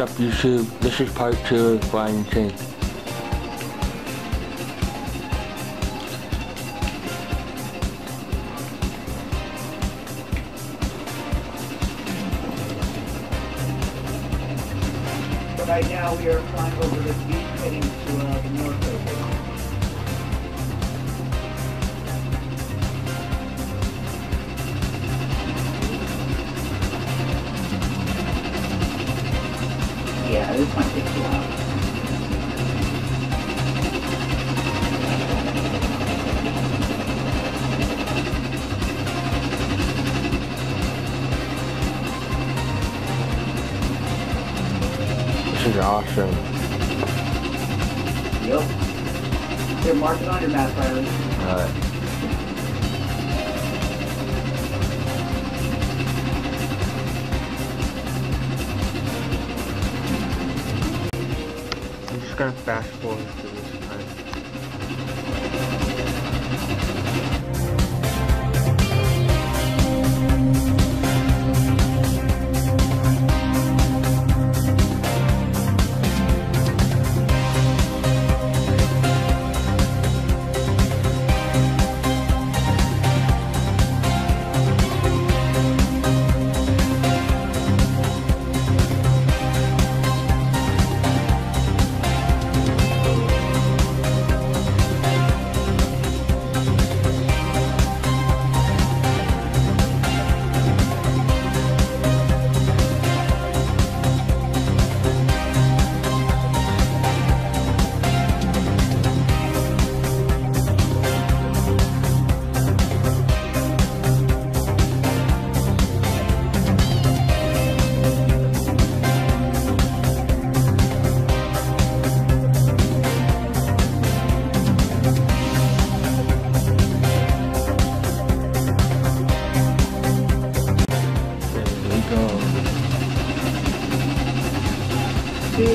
What's up YouTube? This is part two of Flying Tank. right now we are flying over the beach heading to uh, the north coast. This is awesome. Yep. Here, mark it on your map, Riley. Alright. I'm just gonna fast forward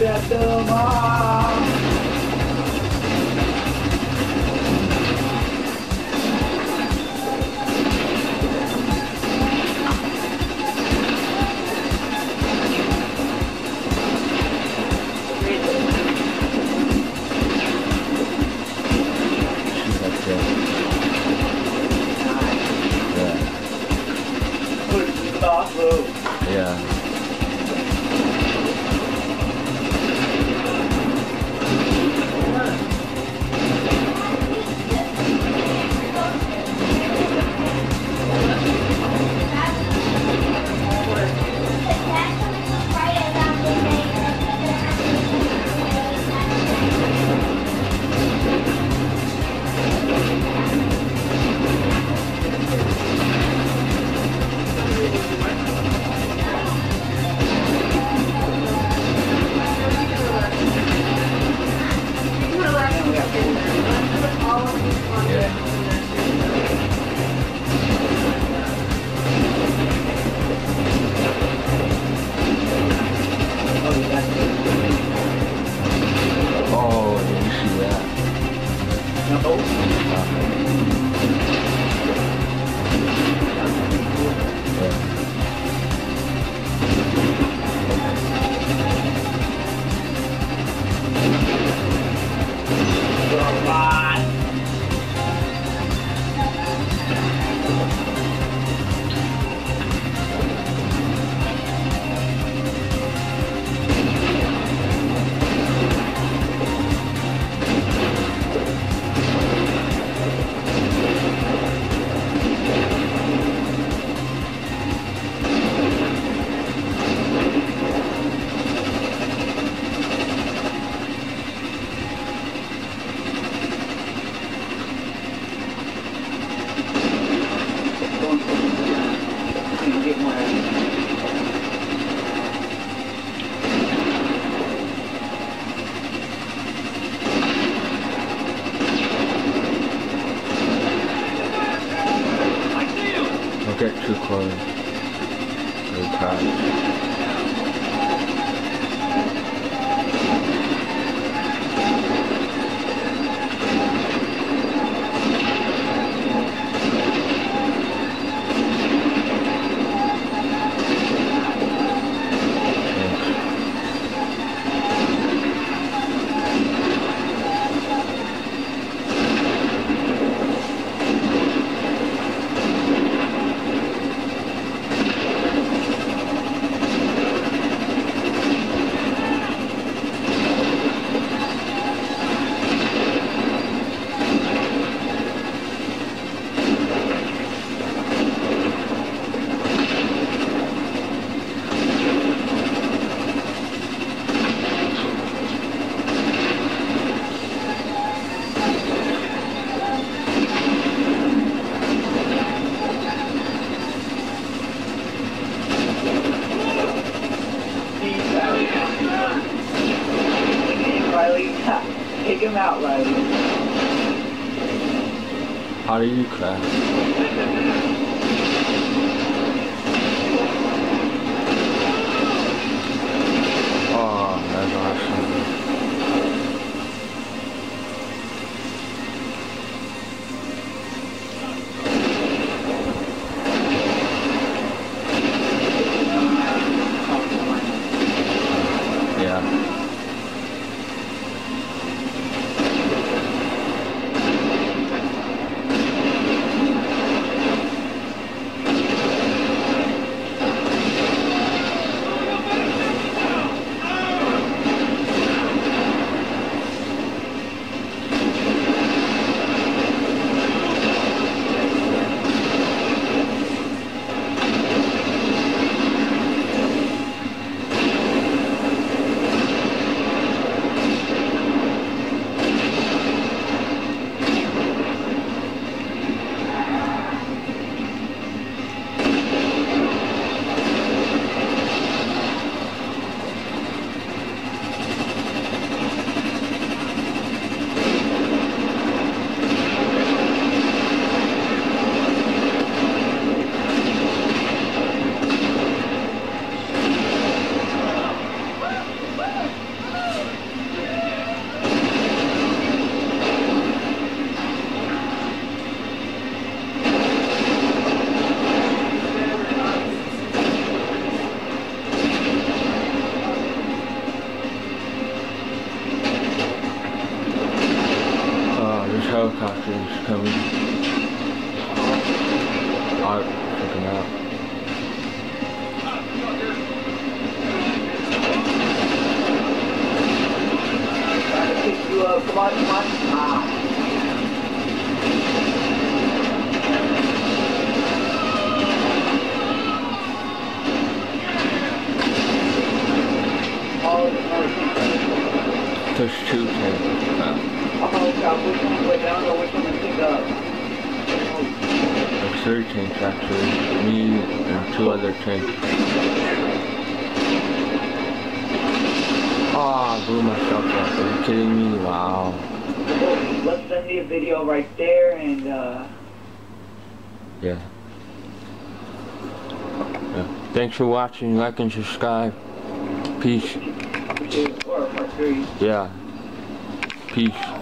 Tira toma! She's 阿里克兰 This helicopter is coming. You. Come on, come on. Ah. There's two tanks. Oh, God, which one went down or which one to pick up? there's three tanks actually. Me and two other tanks. Oh, I blew myself up. Are you kidding me? Wow. Oh, let's send me a video right there and, uh, Yeah. yeah. Thanks for watching. Like and subscribe. Peace. or part three. Yeah. Peace.